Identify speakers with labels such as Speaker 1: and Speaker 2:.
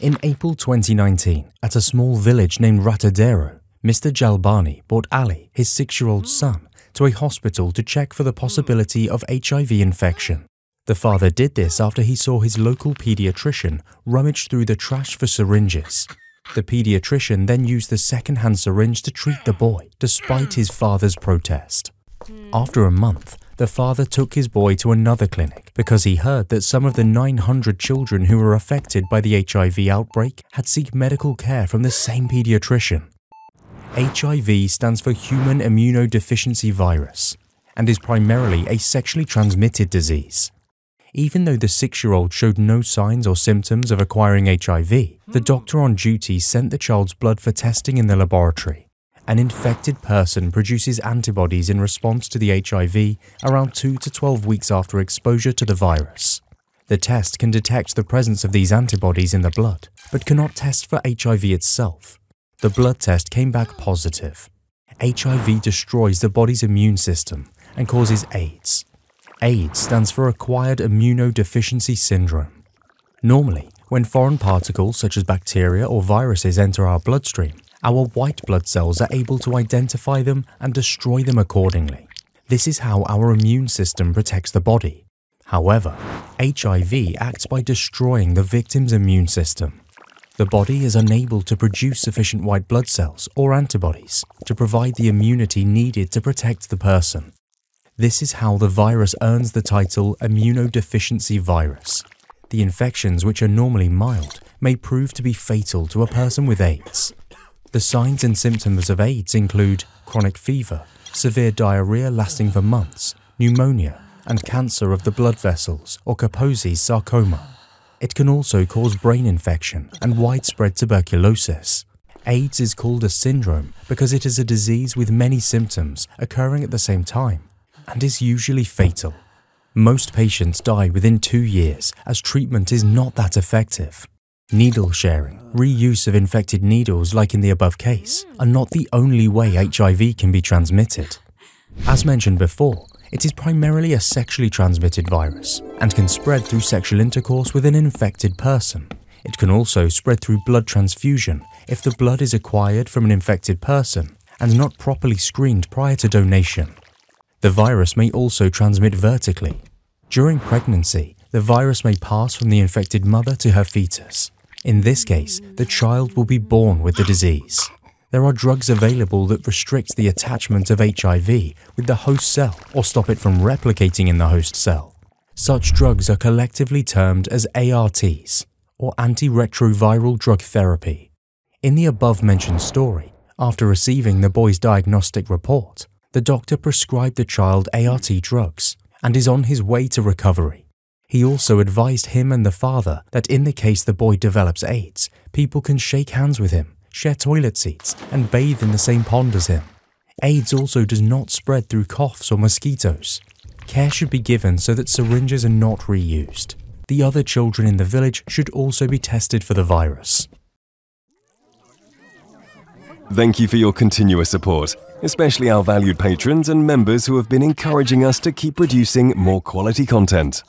Speaker 1: In April 2019, at a small village named Ratodero, Mr. Jalbani brought Ali, his six year old son, to a hospital to check for the possibility of HIV infection. The father did this after he saw his local pediatrician rummage through the trash for syringes. The pediatrician then used the second-hand syringe to treat the boy, despite his father's protest. After a month, the father took his boy to another clinic because he heard that some of the 900 children who were affected by the HIV outbreak had sought medical care from the same pediatrician. HIV stands for Human Immunodeficiency Virus and is primarily a sexually transmitted disease. Even though the six year old showed no signs or symptoms of acquiring HIV, the doctor on duty sent the child's blood for testing in the laboratory. An infected person produces antibodies in response to the HIV around 2 to 12 weeks after exposure to the virus. The test can detect the presence of these antibodies in the blood, but cannot test for HIV itself. The blood test came back positive. HIV destroys the body's immune system and causes AIDS. AIDS stands for Acquired Immunodeficiency Syndrome. Normally, when foreign particles such as bacteria or viruses enter our bloodstream, our white blood cells are able to identify them and destroy them accordingly. This is how our immune system protects the body. However, HIV acts by destroying the victim's immune system. The body is unable to produce sufficient white blood cells or antibodies to provide the immunity needed to protect the person. This is how the virus earns the title immunodeficiency virus. The infections, which are normally mild, may prove to be fatal to a person with AIDS. The signs and symptoms of AIDS include chronic fever, severe diarrhea lasting for months, pneumonia, and cancer of the blood vessels or Kaposi's sarcoma. It can also cause brain infection and widespread tuberculosis. AIDS is called a syndrome because it is a disease with many symptoms occurring at the same time and is usually fatal. Most patients die within two years as treatment is not that effective. Needle sharing, reuse of infected needles like in the above case, are not the only way HIV can be transmitted. As mentioned before, it is primarily a sexually transmitted virus and can spread through sexual intercourse with an infected person. It can also spread through blood transfusion if the blood is acquired from an infected person and not properly screened prior to donation. The virus may also transmit vertically. During pregnancy, the virus may pass from the infected mother to her fetus. In this case, the child will be born with the disease there are drugs available that restrict the attachment of HIV with the host cell or stop it from replicating in the host cell. Such drugs are collectively termed as ARTs, or antiretroviral drug therapy. In the above mentioned story, after receiving the boy's diagnostic report, the doctor prescribed the child ART drugs and is on his way to recovery. He also advised him and the father that in the case the boy develops AIDS, people can shake hands with him share toilet seats, and bathe in the same pond as him. AIDS also does not spread through coughs or mosquitoes. Care should be given so that syringes are not reused. The other children in the village should also be tested for the virus.
Speaker 2: Thank you for your continuous support, especially our valued patrons and members who have been encouraging us to keep producing more quality content.